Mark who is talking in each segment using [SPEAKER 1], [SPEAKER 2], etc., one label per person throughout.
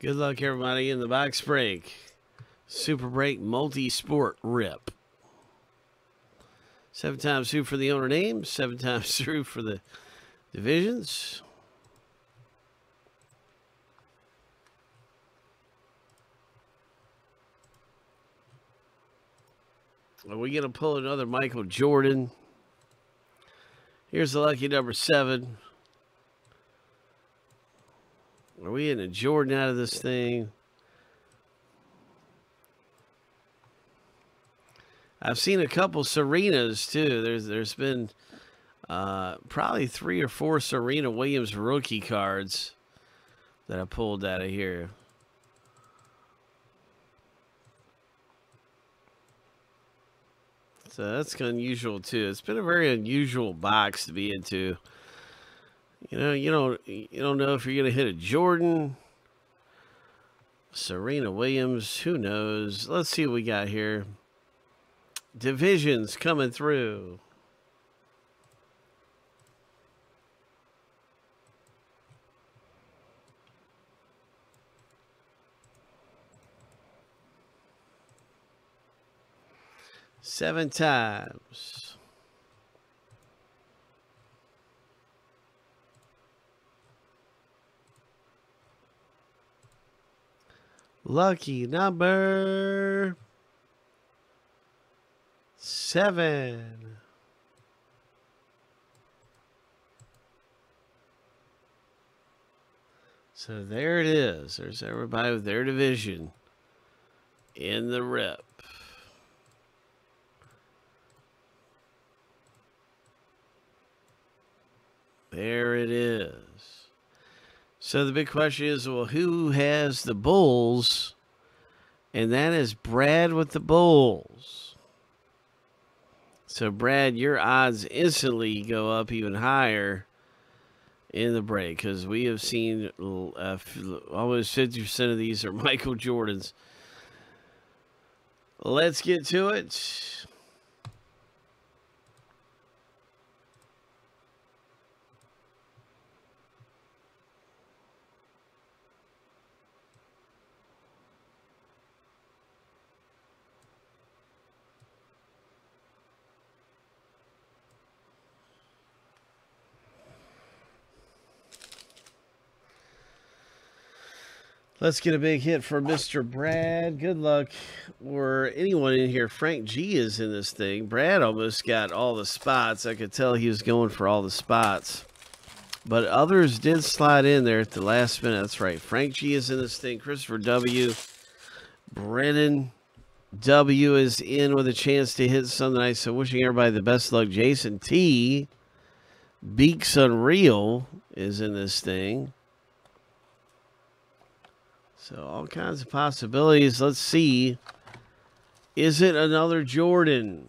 [SPEAKER 1] Good luck, everybody, in the box break. Super break multi sport rip. Seven times through for the owner name, seven times through for the divisions. Are we going to pull another Michael Jordan? Here's the lucky number seven. Are we getting a Jordan out of this thing? I've seen a couple Serenas too. There's there's been uh, probably three or four Serena Williams rookie cards that I pulled out of here. So that's unusual too. It's been a very unusual box to be into. You know, you don't you don't know if you're gonna hit a Jordan, Serena Williams. Who knows? Let's see what we got here. Divisions coming through. Seven times. Lucky number seven. So there it is. There's everybody with their division in the rip. There it is. So the big question is well, who has the Bulls? And that is Brad with the Bulls. So, Brad, your odds instantly go up even higher in the break because we have seen uh, almost 50% of these are Michael Jordans. Let's get to it. Let's get a big hit for Mr. Brad. Good luck. Or anyone in here. Frank G is in this thing. Brad almost got all the spots. I could tell he was going for all the spots. But others did slide in there at the last minute. That's right. Frank G is in this thing. Christopher W. Brennan W is in with a chance to hit Sunday night. So wishing everybody the best luck. Jason T. Beaks Unreal is in this thing. So all kinds of possibilities. Let's see. Is it another Jordan?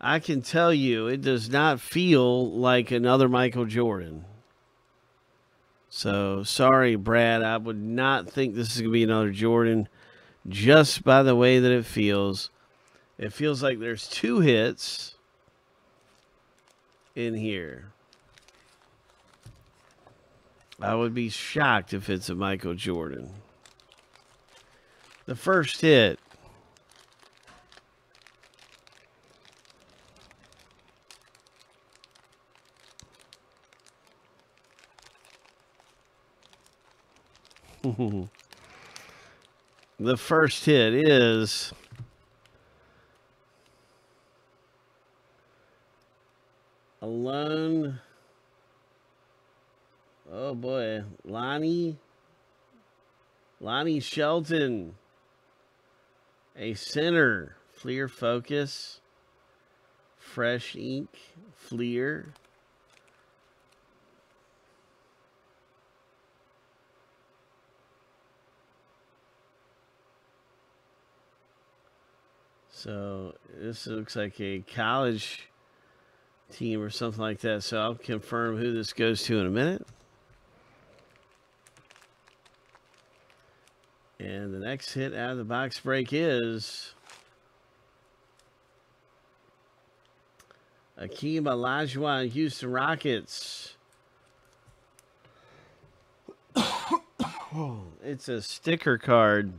[SPEAKER 1] I can tell you it does not feel like another Michael Jordan. So sorry, Brad. I would not think this is going to be another Jordan just by the way that it feels. It feels like there's two hits in here. I would be shocked if it's a Michael Jordan. The first hit. the first hit is alone Oh boy, Lonnie, Lonnie Shelton, a center, Fleer Focus, Fresh Ink, Fleer. So this looks like a college team or something like that. So I'll confirm who this goes to in a minute. And the next hit out of the box break is Akeem Olajuwon, Houston Rockets. it's a sticker card.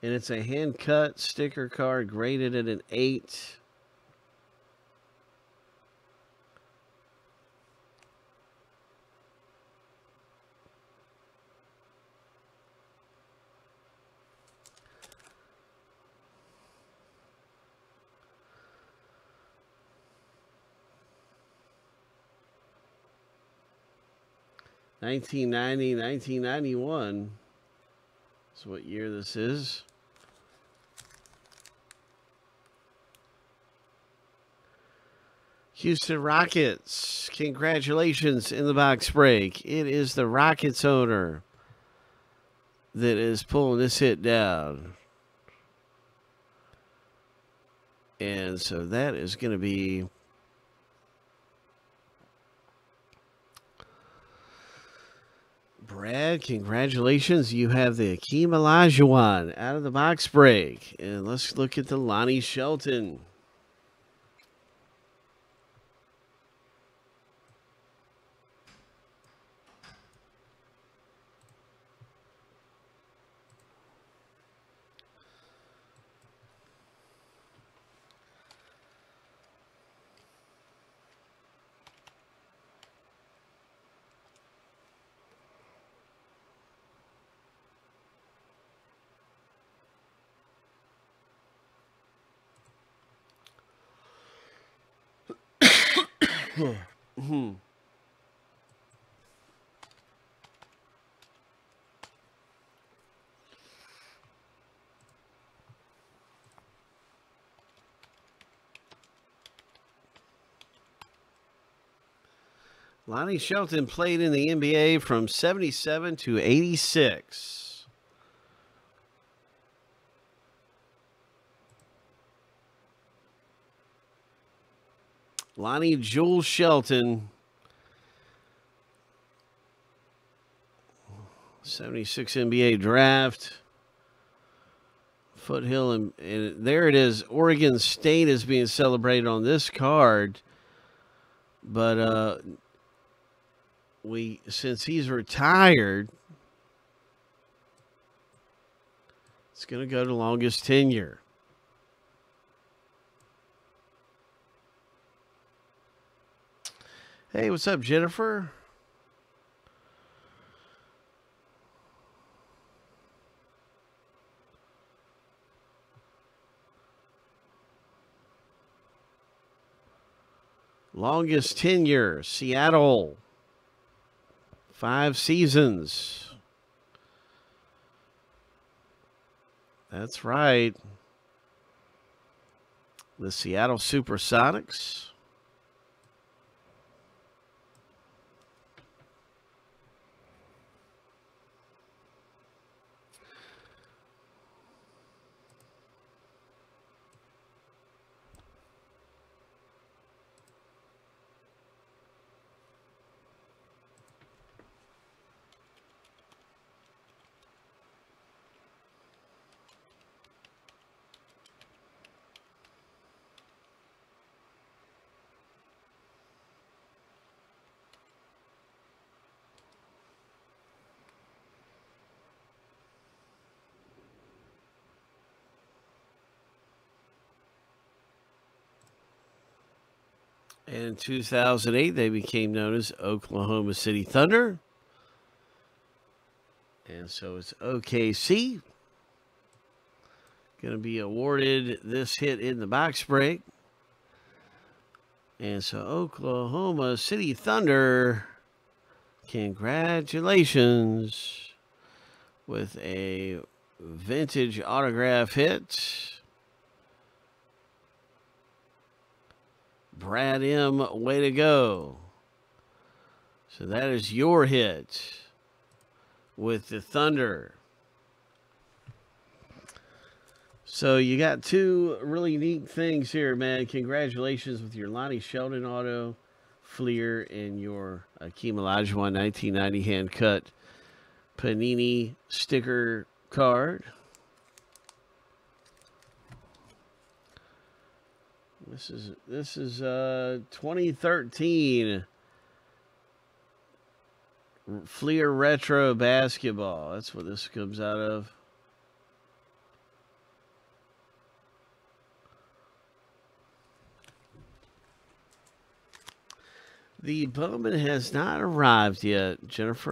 [SPEAKER 1] And it's a hand cut sticker card graded at an 8. Nineteen ninety, nineteen ninety one. That's what year this is. Houston Rockets, congratulations in the box break. It is the Rockets owner that is pulling this hit down. And so that is going to be Brad, congratulations. You have the Akeem Olajuwon out of the box break. And let's look at the Lonnie Shelton. Hmm. Lonnie Shelton played in the NBA from 77 to 86. Lonnie Jewel Shelton. 76 NBA draft. Foothill, and, and, there it is. Oregon State is being celebrated on this card. But uh, we, since he's retired, it's going to go to longest tenure. Hey, what's up, Jennifer? Longest tenure, Seattle. Five seasons. That's right. The Seattle Supersonics. In 2008, they became known as Oklahoma City Thunder. And so it's OKC. Going to be awarded this hit in the box break. And so Oklahoma City Thunder, congratulations with a vintage autograph hit. Brad M, way to go. So that is your hit with the Thunder. So you got two really neat things here, man. Congratulations with your Lonnie Shelton auto, Fleer, and your Akeem Olajuwon 1990 hand cut Panini sticker card. This is this is uh 2013 Fleer Retro Basketball. That's what this comes out of. The Bowman has not arrived yet, Jennifer.